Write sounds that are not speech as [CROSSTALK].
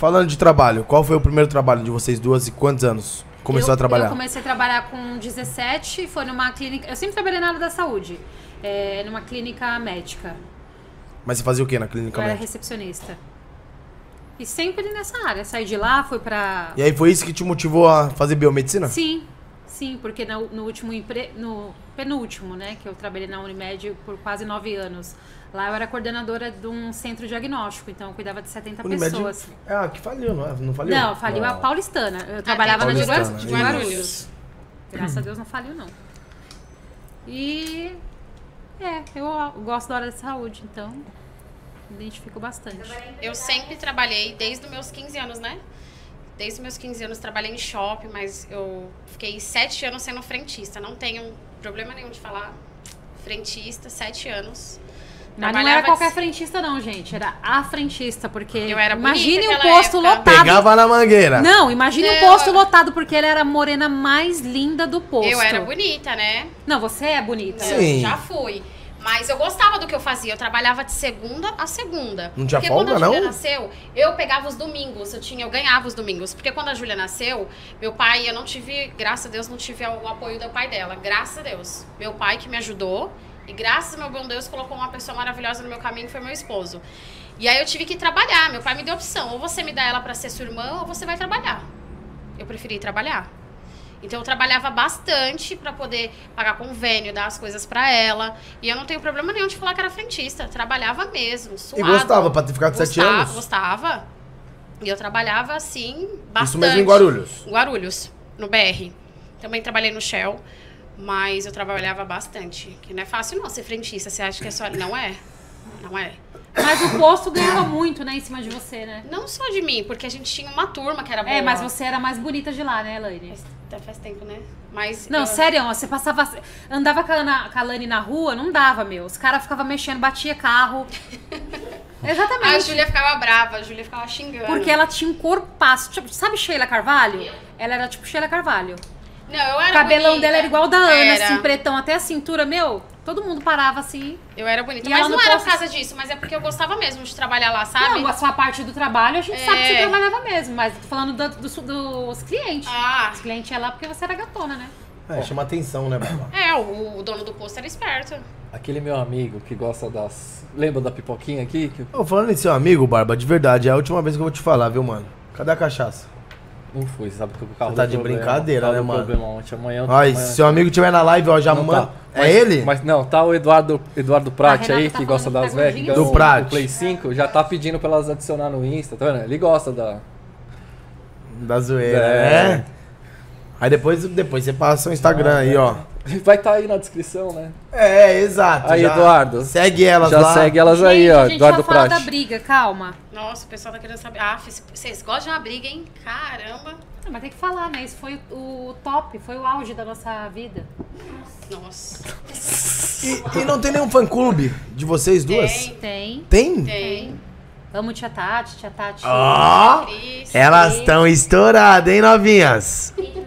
falando de trabalho, qual foi o primeiro trabalho de vocês duas e quantos anos começou eu, a trabalhar? Eu comecei a trabalhar com 17, foi numa clínica. Eu sempre trabalhei na área da saúde, é, numa clínica médica. Mas você fazia o que na clínica Eu era médica? recepcionista. E sempre nessa área. Saí de lá, fui pra. E aí foi isso que te motivou a fazer biomedicina? Sim, sim, porque no, no último empre... no penúltimo, né, que eu trabalhei na Unimed por quase nove anos. Lá eu era coordenadora de um centro diagnóstico, então eu cuidava de 70 Unimed- pessoas. Ah, que faliu, não é? Não faliu? Não, faliu a Não. paulistana. Eu trabalhava na de Paulistana, Guarulhos. isso. de Guarulhos. Graças a [CLEARS THROAT] Deus não faliu, não. E. É, eu gosto da área de saúde, então. Me identifico bastante. Eu sempre trabalhei, desde os meus 15 anos, né? Desde os meus 15 anos trabalhei em shopping, mas eu fiquei sete anos sendo frentista. Não tenho problema nenhum de falar frentista, sete anos. Mas não era qualquer frentista, não, gente. Era a frentista, porque. Eu era bonita Imagine um posto época. lotado. Pegava na mangueira. Não, imagine um Não, posto eu- lotado, porque ela era a morena mais linda do posto. Eu era bonita, né? Não, você é bonita. Eu Sim. já fui. Mas eu gostava do que eu fazia. Eu trabalhava de segunda a segunda. Não tinha Porque folga, quando a Júlia não? nasceu, eu pegava os domingos. Eu tinha, eu ganhava os domingos. Porque quando a Júlia nasceu, meu pai, eu não tive, graças a Deus, não tive o apoio do pai dela. Graças a Deus. Meu pai que me ajudou. E graças ao meu bom Deus, colocou uma pessoa maravilhosa no meu caminho, que foi meu esposo. E aí eu tive que trabalhar. Meu pai me deu opção. Ou você me dá ela pra ser sua irmã, ou você vai trabalhar. Eu preferi trabalhar. Então eu trabalhava bastante pra poder pagar convênio, dar as coisas pra ela. E eu não tenho problema nenhum de falar que era frentista. Trabalhava mesmo, E suado. gostava, pra ter ficado sete Gostava- anos? Gostava. E eu trabalhava assim, bastante. Isso mesmo em Guarulhos? Em Guarulhos, no BR. Também trabalhei no Shell, mas eu trabalhava bastante. Que não é fácil não ser frentista. Você acha que é só... Não é. Não é. Mas o posto ganhava muito, né, em cima de você, né? Não só de mim, porque a gente tinha uma turma que era boa. É, mas você era mais bonita de lá, né, Elaine? Faz, até faz tempo, né? Mas Não, eu- sério, você passava. Andava com a, Ana, com a Lani na rua, não dava, meu. Os caras ficavam mexendo, batia carro. [LAUGHS] Exatamente. A Júlia ficava brava, a Júlia ficava xingando. Porque ela tinha um corpaço. Tipo, sabe Sheila Carvalho? Ela era tipo Sheila Carvalho. Não, eu O era cabelão bonita. dela era igual o da Ana, Era. assim, pretão até a cintura. Meu, todo mundo parava assim. Eu era bonita. E mas não era por causa disso, mas é porque eu gostava mesmo de trabalhar lá, sabe? Não, a sua parte do trabalho a gente sabe que você É. trabalhava mesmo, mas tô falando do- do- dos clientes. Ah, Os clientes iam lá porque você era gatona, né? É, chama atenção, né, Baba? é, o, o dono do posto era esperto. Aquele meu amigo que gosta das. Lembra da pipoquinha aqui? Que Ô, falando em seu amigo, Barba, de verdade, é a última vez que eu vou te falar, viu, mano? Cadê a cachaça? Não fui, sabe? Porque o carro Você tá de problema, brincadeira, né, mano? problema ontem, amanhã. Ai, amanhã- se seu amigo tiver na live, ó, já Não manda. tá. É Mas- ele? Mas não, tá o Eduardo, Eduardo Prat Renata aí, tá que gosta que das tá velhas. que Do ganhou Prat. o Play 5, já tá pedindo pra elas adicionar no Insta, tá vendo? Ele gosta da. Da zoeira, É. né? Aí depois, depois você passa o Instagram aí, ó. [LAUGHS] Vai estar aí na descrição, né? É, exato. Aí, já Eduardo. Segue elas já lá. segue elas gente, aí, a ó. gente Eduardo tá Prat. da briga, calma. Nossa, o pessoal tá querendo saber. Ah, vocês gostam de uma briga, hein? Caramba. Não, mas tem que falar, né? Isso foi o, top, foi o auge da nossa vida. Nossa. E, e não tem nenhum fã-clube de vocês duas? Tem, Tem. Tem? tem. Amo tia Tati, tia Tati. Ó, Cris. elas estão estouradas, hein, novinhas? Então